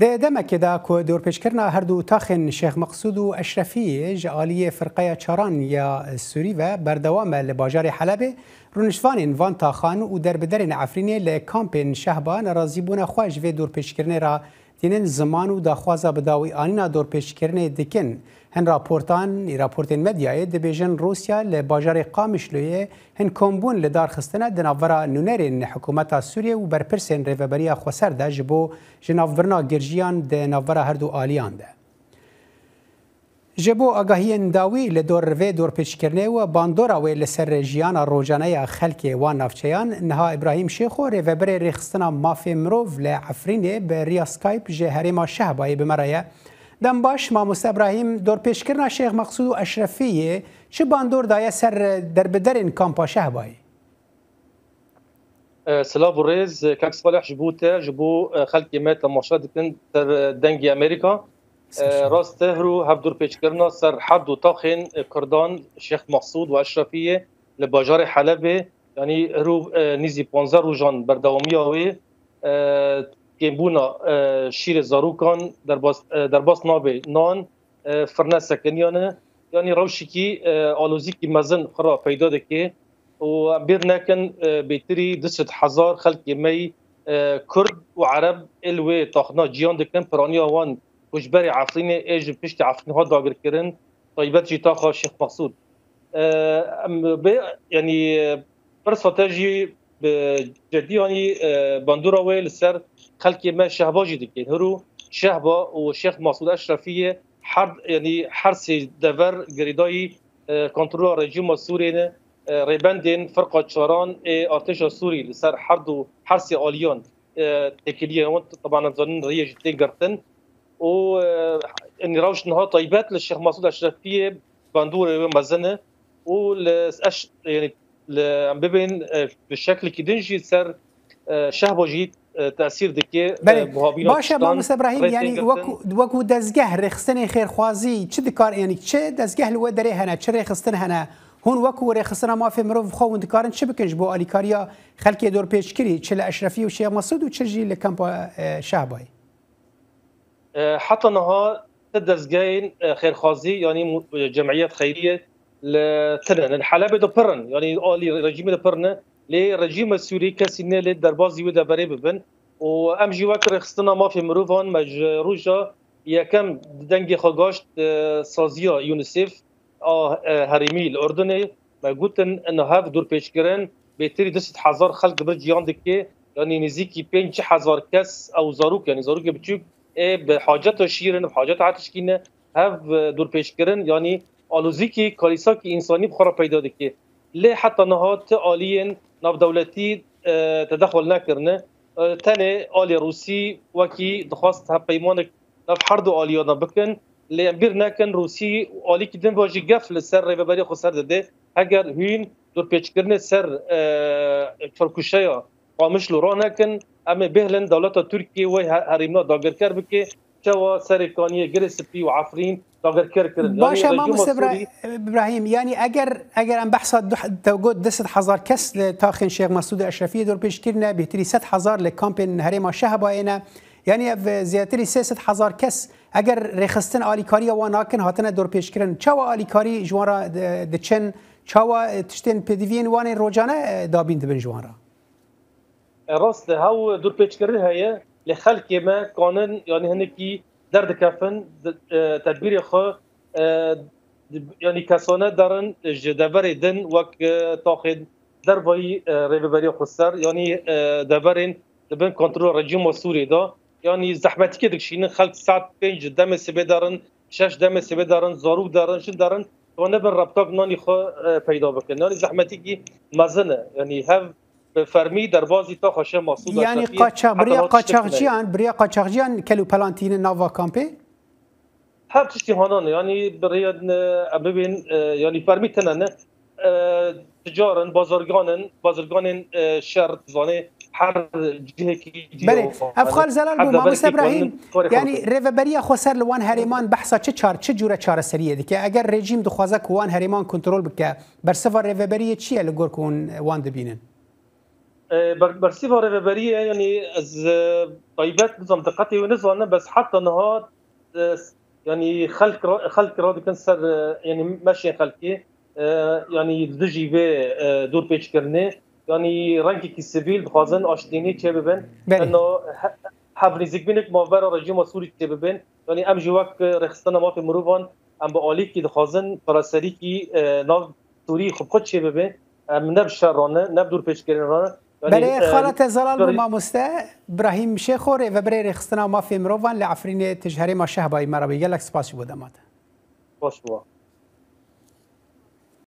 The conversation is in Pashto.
د دمکه دا کو دور پیشکرنا هر دو تاخن شیخ مقصود و اشرفی جالی فرقه چاران یا سوری و بردوام لباجار حلب رونشوان وان تاخان و در بدرن عفرین لکامپین شهبا نرازی بون خواج و دور پیشکرنه را دینن زمان و داخوازا بداوی آنینا دور پیشکرنه دکن هن راپورتان راپورتین مدیای د بیژن روسیا له بازار قامشلوی هن کومبون له دار خستنه د ناورا نونرین حکومت سوریه او برپرسن ریوبریا خسر د جبو جناورنا گرجیان د ناورا هر دو الیان ده جبو آگاهی داوی له دور و دور پیچکرنه و باندورا و له سر جیان روزانه خلک و نافچیان نها ابراهیم شیخ و ریوبر رخصتنا مافی مروف له عفرینه به ریا سکایپ جهره ما شهبای بمرایه دم باش مامۆستا ئەبراهیم دۆرپێشکردنا شێخ مەخصود و ئەشرەفیە چ باندۆر دایە سەر دەربدەرین کامپاشە هەبایی سلااف ڕێز کاکسپالح ji بوتە ji بۆ خەکی me temaşa dikin dengê ئەمریکا ڕاست هەر و هەفتور پێچکردنا سەر حەد و تاخên کوردان شێخ مەخصود و ئەشرەفیە لە باjarê حەلەبێ ینی هەرو نزی 15 روژان بەردەوامی wê گیمبونا e, شیر زاروکان در باس e, در باس نابه نان e, فرنه سکنیانه یعنی روشی کی آلوزی کی مزن خرا پیدا ده که و بیر نکن بیتری دست هزار خلکی می کرد و عرب الوی تاخنا جیان دکن پرانی آوان کجبری عفرین ایج پشت عفرین ها داگر کرن طایبت جی تاخا شیخ مقصود ام يعني بي يعني برساتاجي جدیانی آه، بندورا ويل لسر خلك ما شهبا جی كده هرو شهبا وشيخ مسعود أشرفية حر يعني حرس سی جريداي آه، كنترول رجيم السوري سوریه آه، فرقه چاران ارتش السوري لسر حردو حرس هر تكليه وانت طبعا ظنن هي جدين قرتن و اني روش نهار طيبات للشيخ مسعود اشرفيه باندور مزنه و يعني عم ببين آه، بشكل كدنجي سر شهبه جيت تاثير دكي بله باشه ما مثل ابراهيم يعني وکو وکو دزگه خير خوازي چه دکار یعنی چه دزگه لو دره هنه چه رخصتن هنه هون وکو رخصتن ما فی مروف خو و دکارن چه بکنج بو الیکاریا خلکی دور پیش کری چه لاشرفی و شیخ مسعود و چه حتى نهار آه، شهبای آه، حتى نها دزگاين يعني جمعيات خيريه لترن الحلب دو پرن یعنی آلی رژیم دو پرنه لی رژیم سوری کسی نه لی دربازی و دبری ببن و ام جی وقت رخصتنا مافی مروفان مج روشا یکم دنگ خواگاشت سازیا یونسیف هریمی الاردنی مگوتن انه هاف دور پیش کرن بهتری دست هزار خلق بر جیان دکه یعنی نزیکی پنج هزار کس او زاروک یعنی زاروک بچوک به حاجت شیرن حاجت عتشکینه هاف دور پیش کرن یعنی آلوزی که کالیسا که انسانی بخورا پیدا ده که لی حتی نهاد آلی ناف دولتی تدخل نکرنه تنه آلی روسی وکی دخواست ها پیمان ناف هر دو آلی آدم بکن لی امبیر نکن روسی آلی که دن باجی گف لسر ریبری خود سر ده اگر هین دور پیچکرن سر چرکوشه قامش لورا نکن اما بهلن دولت ترکیه و هریمنا داگرکر بکه توا سريكانيه جلس بي وعفرين تغير كركر باشا ما مستبرا ابراهيم يعني أجر أجر أن بحصة دو توجد دست حزار كس لتاخن شيخ مسعود اشرفی دور پیش کرنا بهتری 100 هزار لکامپین هریما شهبا اینا یعنی يعني زیاتری 300 هزار کس اگر رخصتن آلیکاری و واناكن هاتنا دور پیش کرن چوا آلیکاری جوان را دچن چوا تشتن بديفين وان روجانه دابين دبن جوان راست هاو دور پیش کرن هایه لخلق ما كانن يعني هنكي درد كفن تدبير خو يعني كسانه دارن جدبر دن وك تاخد دربای ریبری خسر یعنی دبرن دبن کنترل رژیم سوری دا یعنی زحمتی که دکشین خلق ساعت پنج دم سبه دارن شش دم سبه دارن زارو دارن شن دارن و نه بر ربطاق نانی خو پیدا بکن یعنی زحمتی که مزنه یعنی هف بفرمی در بازی تا خوشه ماسود یعنی قاچاق بریا قاچاقچیان بریا قاچاقچیان کلو پلانتین ناوا کامپه هر چیزی هانانه یعنی بریا ببین یعنی فرمی تنن تجارن بازرگانن بازرگانن شرط زانه هر جهه کی بله افخال زلال بو ماموس ابراهیم یعنی ریوبری خو سر لوان هریمان بحثا چه چار چه جوره چاره سریه دی که اگر رژیم دخوازه کوان هریمان کنترل بکه بر سفر ریوبری چیه لگور کون وان دبینن برسيفها ريفيفاريا يعني طيبات منطقته ونزلوا بس حتى نهار يعني خلق خلق راد كنسر يعني ماشي خلقي يعني دجي بي دور بيتش كرني يعني رنكي كي سبيل بخازن اشتيني تشببن انه حبري زيكبينك ما برا رجيم سوري تشببن يعني ام جواك رخصتنا ما في مروفان ام بالي كي دخازن فرسري كي ناف سوري خب خد تشببن ام نبشرانه نبدور بيتش كرني برای خالت زلال ما مسته ابراهیم شیخوره و برای رخصتنا ما فیمروان لعفرین تجهری ما شهبای مرا بگلک سپاسی بودم باش بوا